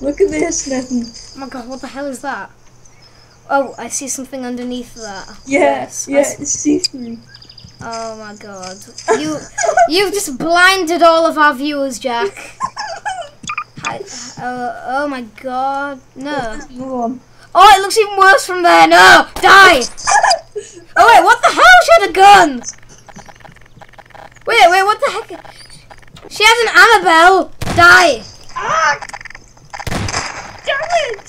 Look at this, Nathan. Oh my god, what the hell is that? Oh, I see something underneath that. Yes, I yeah, it's see-through. Oh my god. You you've just blinded all of our viewers, Jack. Hi, uh, oh my god. No. Move on. Oh, it looks even worse from there. No! Die! Oh wait, what the hell? She had a gun! Wait, wait, what the heck? She has an Annabelle! Die! ah!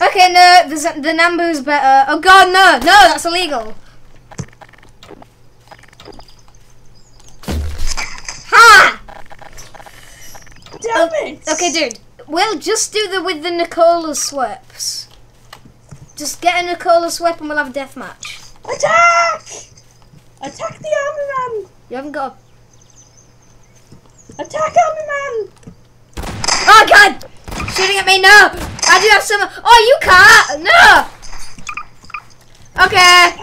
Okay, no, the, the Nambu's better. Oh god, no! No, that's illegal! Ha! Damn oh, it! Okay, dude. We'll just do the with the Nicola sweeps. Just get a Nicola sweep and we'll have a death match. Attack! Attack the army man! You haven't got a... Attack army man! Oh god! Shooting at me, no! I do have some... Oh, you can't! No! Okay!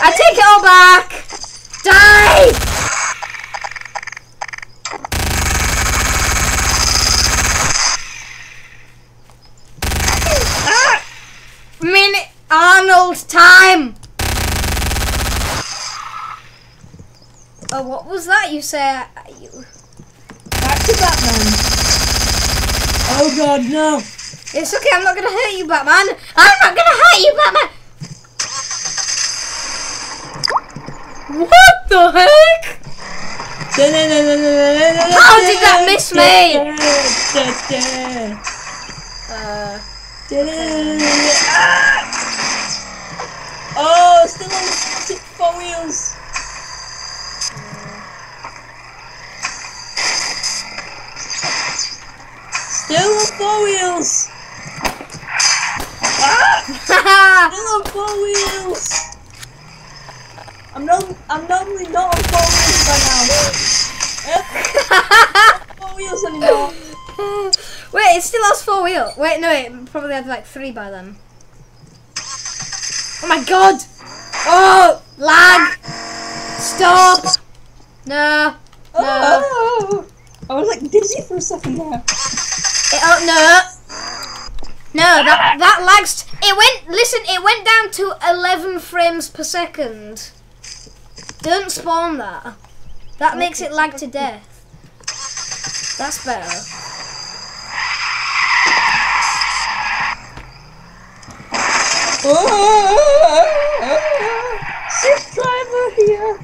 I take it all back! Die! Minute Arnold time! Oh, what was that you say? You... Back to Batman. Oh god, no! It's okay, I'm not gonna hurt you, Batman! I'm not gonna hurt you, Batman! What the heck? How did that miss me? Uh, Oh, still on four wheels. Still on four wheels. Ah! Still on four wheels. I'm not. I'm normally not on four wheels by now. Four wheels anymore. Wait, it still has four wheels. Wait, no, it probably had like three by then. Oh my god! Oh, lag! Stop! No, no. Oh, I was like dizzy for a second there. It, oh no! No, that that lags. It went. Listen, it went down to 11 frames per second. Don't spawn that. That makes it lag to death. That's better. Sick driver here.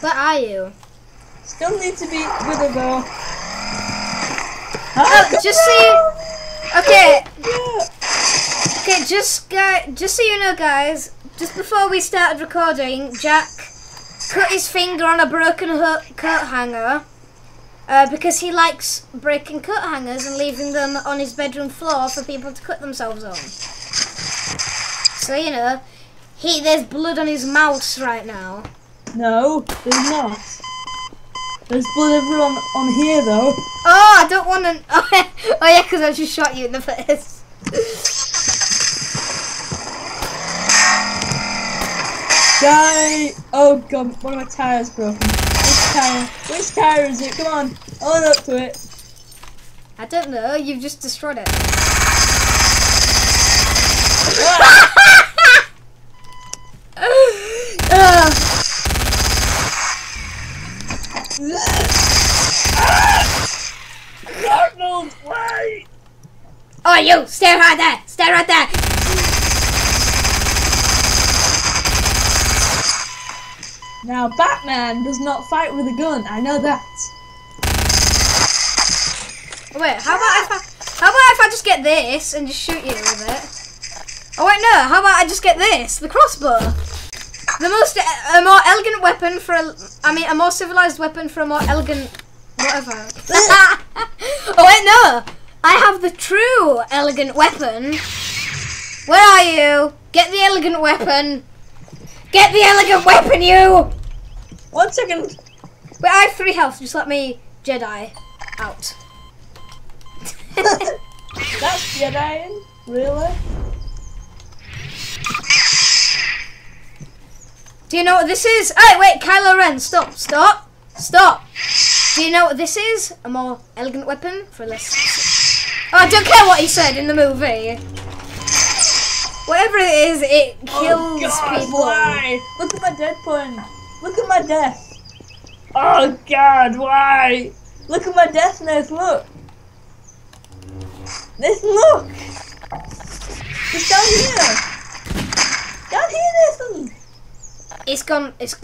Where are you? Still need to be with her though. Oh, just see. Okay, okay, just guy, just so you know, guys. Just before we started recording, Jack cut his finger on a broken coat hanger. Uh, because he likes breaking coat hangers and leaving them on his bedroom floor for people to cut themselves on. So you know, he there's blood on his mouse right now. No, there's not. There's blood everywhere on, here though. Oh, I don't want to. Oh, yeah, oh yeah, because I just shot you in the face. Guy! Oh god, one of my tires broken. Which tire? Which tire is it? Come on, own up to it. I don't know. You've just destroyed it. Ah! Ugh. Arnold, wait! Oh, you! Stay right there! Stay right there! Now Batman does not fight with a gun. I know that. Wait, how about if I, how about if I just get this and just shoot you with it? Oh wait, no. How about I just get this, the crossbow? The most, a more elegant weapon for a, I mean, a more civilized weapon for a more elegant, whatever. oh wait, no. I have the true elegant weapon. Where are you? Get the elegant weapon. Get the elegant weapon, you. One second. Wait, I have three health. Just let me Jedi out. That's Jedi, really? Do you know what this is? Hey, wait, Kylo Ren, stop, stop, stop. Do you know what this is? A more elegant weapon for less Oh, I don't care what he said in the movie. Whatever it is, it oh, kills oh God, people. why? Look at my dead point. Look at my death. Oh God, why? Look at my death. Look. Nath, look. It's down here. Down here, Nathan. It's gone. It's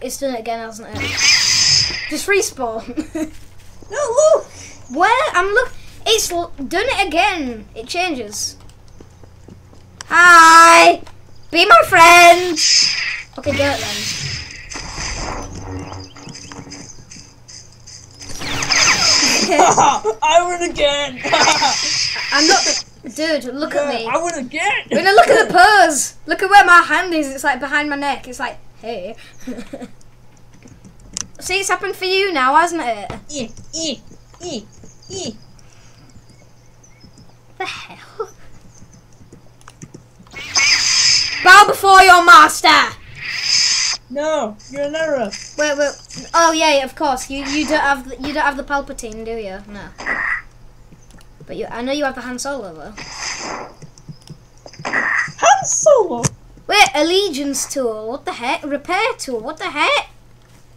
it's done it again, hasn't it? Just respawn. No, look. Where? I'm look. It's l- done it again. It changes. Hi. Be my friend. Okay, do it then. I win again. I'm not. Dude, look at me. I win again. When I look at the pose, look at where my hand is. It's like behind my neck. It's like, hey. See, it's happened for you now, hasn't it? E, e, e, e. The hell? Bow before your master. No, you're an error. Wait, wait. Oh yeah, of course. You you don't have the, you don't have the Palpatine, do you? No. But you, I know you have the Han Solo though. Han Solo. Wait, allegiance tool. What the heck? Repair tool. What the heck?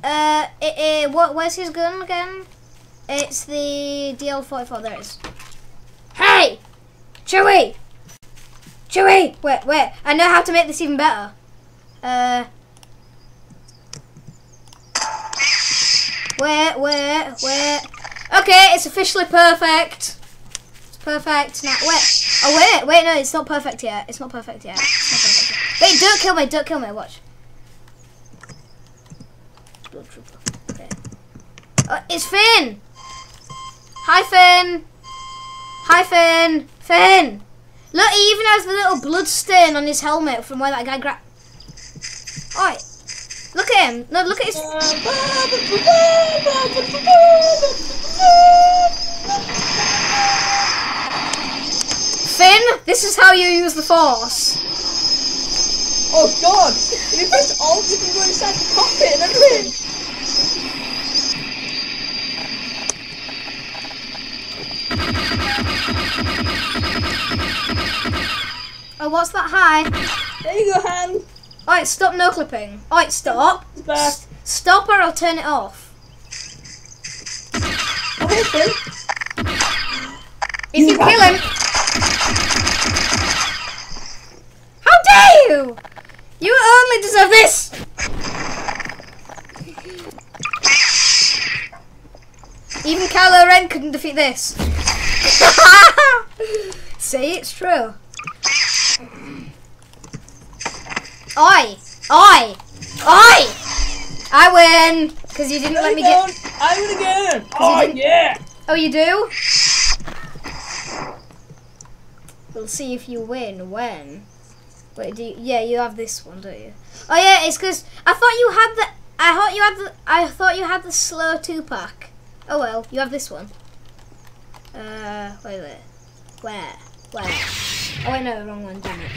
Uh, it, it, what? Where's his gun again? It's the DL44. There it is. Hey, Chewie. Chewy! Wait, wait. I know how to make this even better. Uh. Wait, wait, wait. Okay, it's officially perfect. It's perfect now. Wait. Oh wait, wait, no, it's not perfect yet. It's not perfect yet. Not perfect yet. Wait, don't kill me, don't kill me, watch. Okay. Oh, it's Finn! Hi Finn! Hi Finn! Finn! Look, he even has the little blood stain on his helmet from where that guy grabbed. Oi! Look at him! No, look at his. Finn, this is how you use the force. Oh God! If you press Alt, you can go inside the cockpit and everything. Oh, what's that high? There you go, Han. Alright, stop no clipping. Alright, stop. It's back. S- stop or I'll turn it off. Hey, If you You kill him. How dare you! You only deserve this! Even Kylo Ren couldn't defeat this. See, it's true. Oi! Oi! Oi! I win! Because you didn't let me get. I win again. Oh yeah. Oh, you do? We'll see if you win when. Wait, do you, yeah, you have this one, don't you? Oh yeah, it's because I thought you had the. I thought you had the. I thought you had the slow two pack. Oh well, you have this one. Uh, wait, wait, where, where? Oh wait, no, wrong one. Damn it.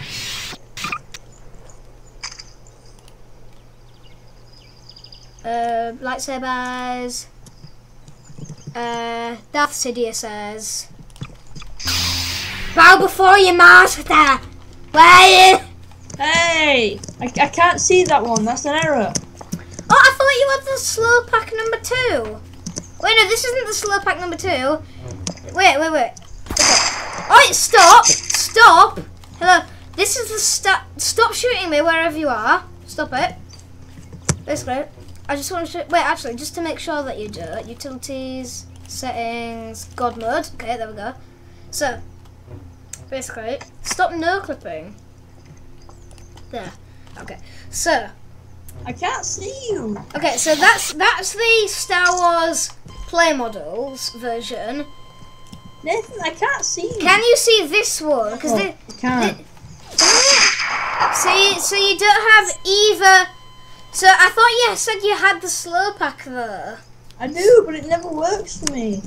Uh, lightsabers. Uh, Darth Sidious says, "Bow before your master." Where are you? Hey, I, I can't see that one. That's an error. Oh, I thought you had the slow pack number two. Wait, no, this isn't the slow pack number two. Wait, wait, wait. Okay. Oh, stop! Stop! Hello. This is the stop. Stop shooting me wherever you are. Stop it. Basically, I just want to show. Wait, actually, just to make sure that you do it. Utilities, settings, God mode. Okay, there we go. So, basically, stop no clipping. There. Okay. So, I can't see you. Okay, so that's that's the Star Wars play models version. Nathan, I can't see you. Can you see this one? Because Oh, the, can't. so you, so you don't have either. So I thought you said you had the slow pack there. I do, but it never works for me.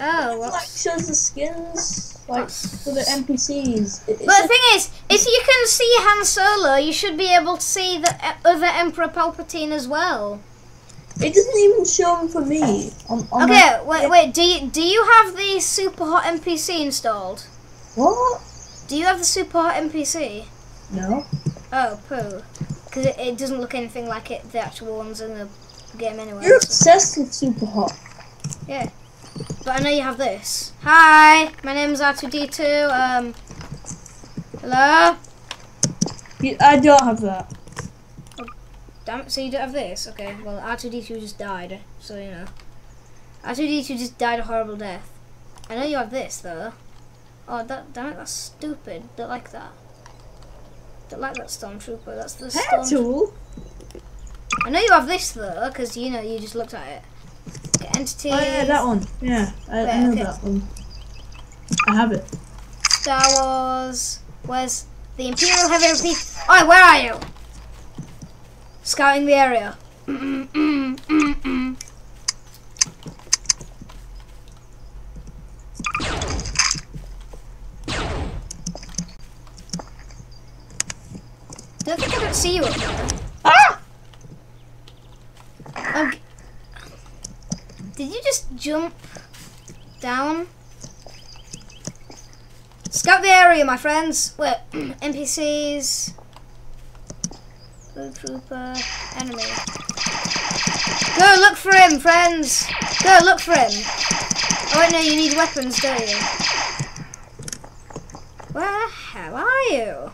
Oh, It like shows the skins, like for the NPCs. It, But the a- thing is, if you can see Han Solo, you should be able to see the uh, other Emperor Palpatine as well. It doesn't even show them for me. On, on Okay, my- wait, wait. Do you do you have the SUPERHOT NPC installed? What? Do you have the SUPERHOT NPC? No. Oh, poo. Because it, it doesn't look anything like it. The actual ones in the game anyway. You're so- obsessed with SUPERHOT. Yeah. But I know you have this. Hi, my name's R2D2. Um. Hello. You, I don't have that. Damn it, so you don't have this? Okay, well, R2D2 just died, so you know. R2D2 just died a horrible death. I know you have this, though. Oh, that, damn it, that's stupid. Don't like that. Don't like that Stormtrooper. That's the Hair Storm. tool? I know you have this, though, because, you know, you just looked at it. Okay, entities. Oh yeah, that one. Yeah, I, I know okay. that one. I have it. Star Wars. Where's the Imperial Heavy Repeat? Oh, where are you? Scouting the area. Don't think I don't see you up there. Ah! Okay. Did you just jump down? Scout the area, my friends. Wait, NPCs. Blue trooper, enemy. Go look for him, friends. Go look for him. Oh wait, no, you need weapons, don't you? Where the hell are you?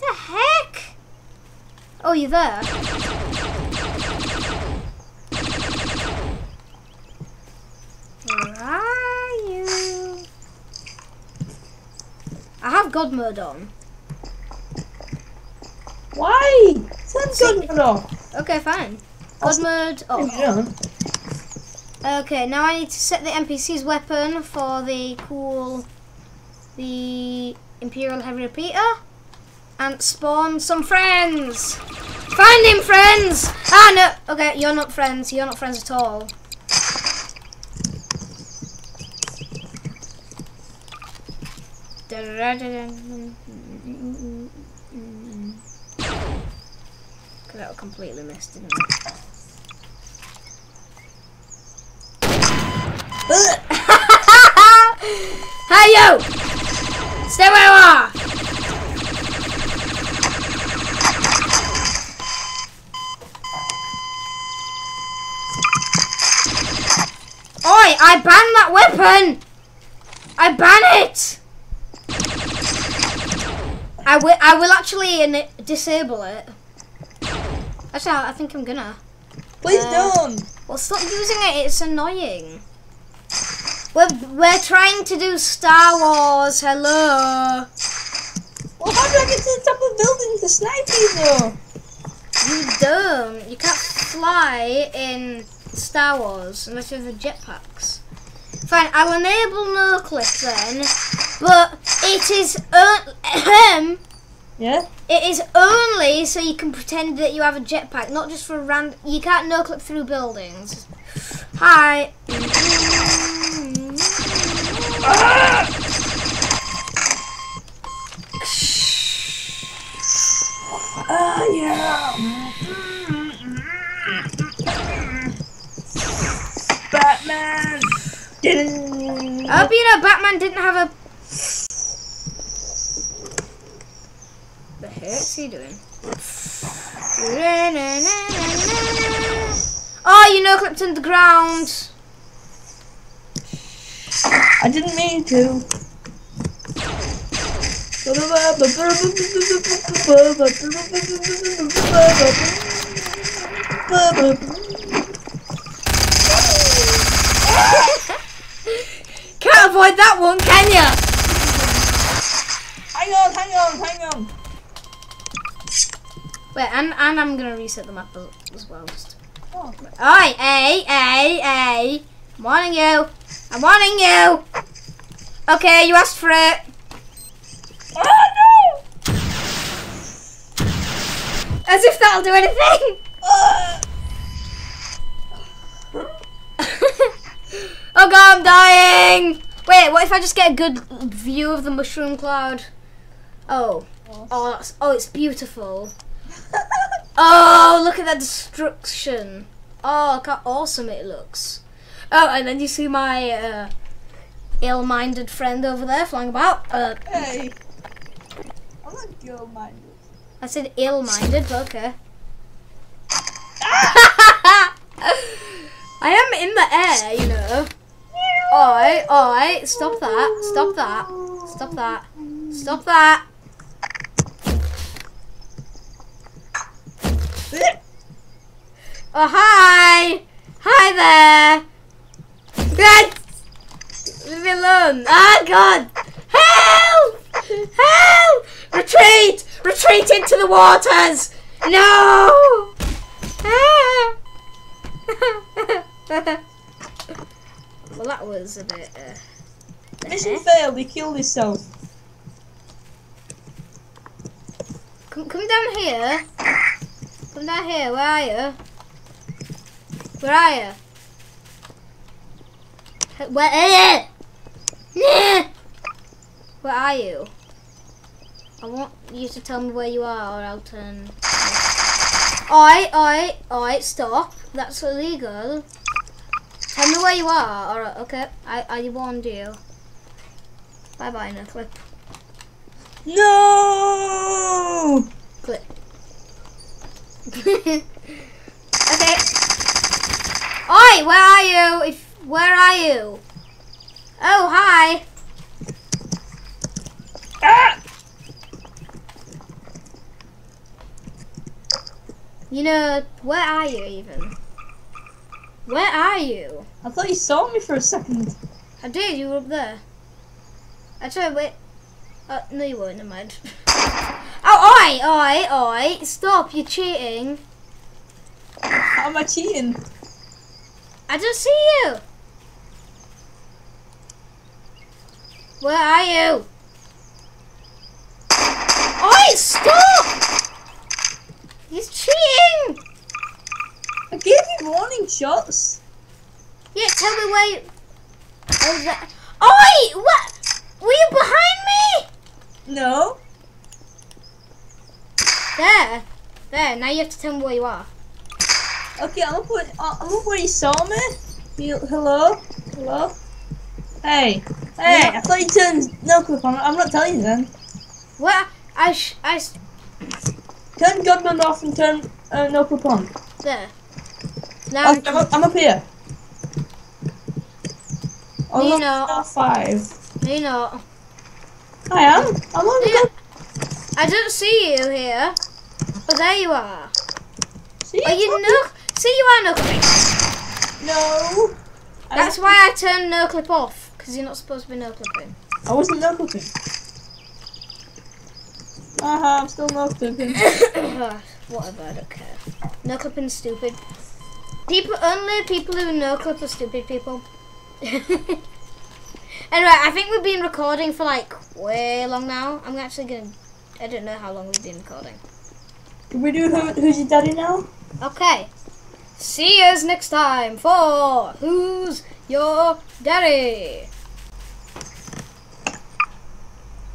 The heck? Oh, you're there. Where are you? I have God mode on. Why? Send good off. Okay, fine. God mode off. you. Okay, now I need to set the NPC's weapon for the cool, the Imperial Heavy Repeater, and spawn some friends. Find him, friends! Ah, no. Okay, you're not friends. You're not friends at all. That was completely missed, didn't it? hey you! Stay where you are! Oi! I ban that weapon! I ban it! I will. I will actually in- disable it. Actually, I I think I'm gonna. Please Uh, don't. Well, stop using it. It's annoying. We're we're trying to do Star Wars. Hello. Well, how do I get to the top of the building to snipe you though? You don't. You can't fly in Star Wars unless you have the jetpacks. Fine, I'll enable no clip then, but it is um, Yeah? it is only so you can pretend that you have a jetpack, not just for random. You can't no clip through buildings. Hi. Ah, yeah. Batman. Didn't. I oh, hope you know Batman didn't have a. The heck's he doing? Oh, you know, clipped in the ground. I didn't mean to. Can't avoid that one, can ya? Hang on, hang on, hang on. Wait, and, and I'm gonna reset the map as, as well. Just. Oh. Oi, hey, hey, hey! I'm warning you. I'm warning you. Okay, you asked for it. Oh no! As if that'll do anything. Uh, oh god, I'm dying! Wait, what if I just get a good view of the mushroom cloud? Oh. Oh, oh, it's beautiful. Oh, look at that destruction. Oh, look how awesome it looks. Oh, and then you see my uh, ill-minded friend over there flying about. Uh, Hey. I'm not girl minded. I said ill-minded, but okay. I am in the air, you know. Oi, oi, stop that, stop that, stop that, stop that. Oh, hi! Hi there! God! Leave me alone! Ah, God! Help! Help! Retreat! Retreat into the waters! No! Ah! that was a bit. Uh, Mission failed. He killed himself. come, come down here. Come down here. Where are you? Where are you? Where? eh, eh. Where are you? I want you to tell me where you are, or I'll turn. Oi, oi, oi! Stop! That's illegal. Me where you are. Alright, okay. I, I warned you. Bye bye, no clip. No. Clip. okay. Oi, where are you? If where are you? Oh, hi. Ah! You know, where are you even? Where are you? I thought you saw me for a second. I did, you were up there. Actually, wait. Uh, no, you weren't, never mind. oh, oi, oi, oi, stop, you're cheating. How am I cheating? I don't see you. Where are you? Oi, stop! He's cheating! I gave you warning shots. Yeah, tell me where you... Oh, that... Oi! What? Were you behind me? No. There. There, now you have to tell me where you are. Okay, I'm up where, uh, I'm up where you saw me. You, hello? Hello? Hey. Hey, I thought you turned no clip on. I'm not telling you then. Where? I sh... I... Turn gunman off and turn uh, no clip on. There. Now... Oh, I'm, up, I'm up here. Oh, You know- no, five. You know... I am. I'm on yeah. I don't see you here. Oh, there you are. See? Are you no? See, you are no clip. No. That's why I turned no clip off because you're not supposed to be no clipping. I wasn't no clipping. Aha, I'm still no clipping. Whatever, I don't care. No clipping's stupid. People only people who no clip are stupid people. anyway, I think we've been recording for like way long now. I'm actually gonna. I don't know how long we've been recording. Can we do who, who's your daddy now? Okay. See yous next time for Who's Your Daddy?